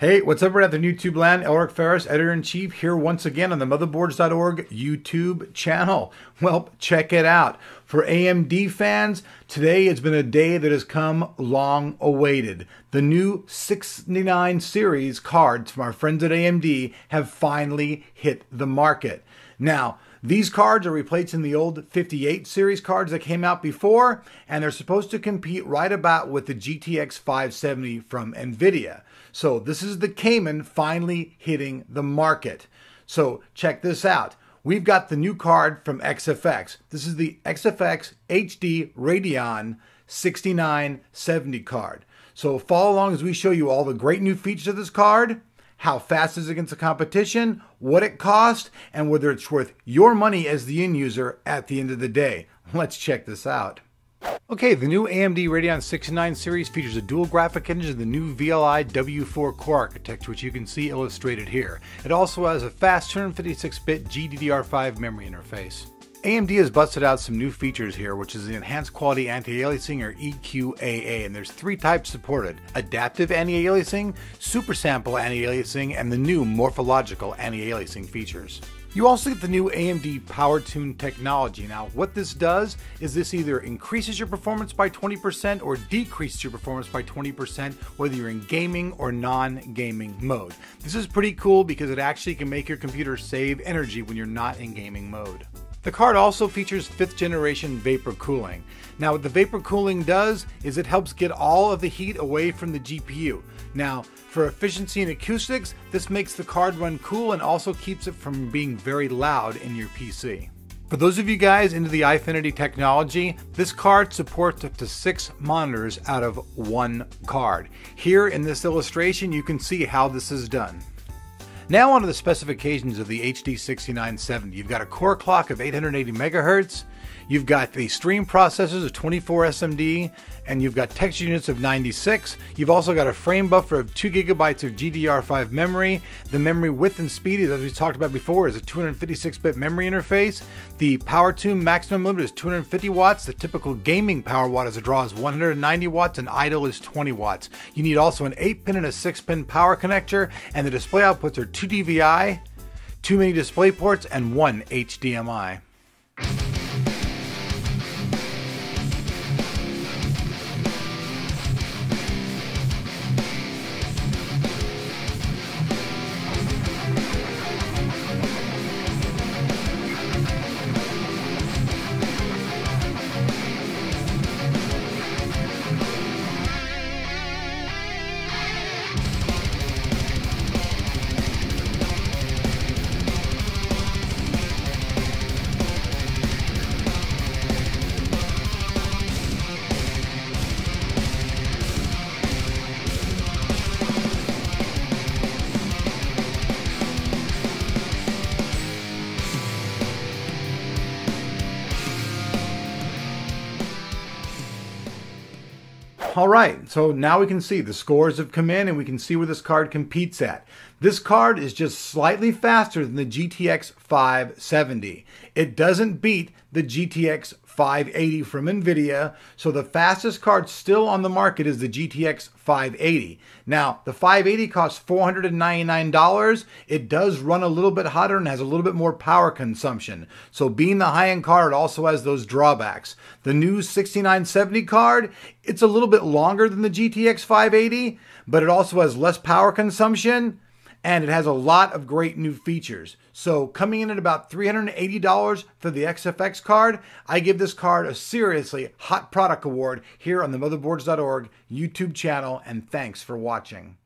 Hey, what's up, at the YouTube land? Elric Ferris, editor in chief, here once again on the motherboards.org YouTube channel. Well, check it out. For AMD fans, today has been a day that has come long awaited. The new 69 series cards from our friends at AMD have finally hit the market. Now, these cards are replacing the old 58 series cards that came out before, and they're supposed to compete right about with the GTX 570 from NVIDIA. So this is the Cayman finally hitting the market. So check this out. We've got the new card from XFX. This is the XFX HD Radeon 6970 card. So follow along as we show you all the great new features of this card, how fast is it against the competition, what it costs, and whether it's worth your money as the end user at the end of the day. Let's check this out. Okay, the new AMD Radeon 69 series features a dual graphic engine and the new VLIW4 core architecture, which you can see illustrated here. It also has a fast 256-bit GDDR5 memory interface. AMD has busted out some new features here, which is the Enhanced Quality Anti-Aliasing or EQAA, and there's three types supported. Adaptive Anti-Aliasing, Super Sample Anti-Aliasing, and the new Morphological Anti-Aliasing features. You also get the new AMD PowerTune technology. Now, what this does is this either increases your performance by 20% or decreases your performance by 20%, whether you're in gaming or non-gaming mode. This is pretty cool because it actually can make your computer save energy when you're not in gaming mode. The card also features 5th generation vapor cooling. Now what the vapor cooling does is it helps get all of the heat away from the GPU. Now for efficiency and acoustics, this makes the card run cool and also keeps it from being very loud in your PC. For those of you guys into the Eyefinity technology, this card supports up to six monitors out of one card. Here in this illustration, you can see how this is done. Now onto the specifications of the HD6970. You've got a core clock of 880 megahertz, You've got the stream processors of 24 SIMD, and you've got text units of 96. You've also got a frame buffer of 2 gigabytes of GDDR5 memory. The memory width and speed, as we talked about before, is a 256-bit memory interface. The PowerTune maximum limit is 250 watts. The typical gaming power watt as a draw is 190 watts, and idle is 20 watts. You need also an 8-pin and a 6-pin power connector, and the display outputs are 2 DVI, 2 mini display ports, and 1 HDMI. All right, so now we can see the scores have come in and we can see where this card competes at. This card is just slightly faster than the GTX 570. It doesn't beat the GTX 580 from NVIDIA, so the fastest card still on the market is the GTX 580. Now, the 580 costs $499. It does run a little bit hotter and has a little bit more power consumption. So being the high-end card also has those drawbacks. The new 6970 card, it's a little bit longer than the GTX 580, but it also has less power consumption and it has a lot of great new features. So coming in at about $380 for the XFX card, I give this card a seriously hot product award here on the motherboards.org YouTube channel and thanks for watching.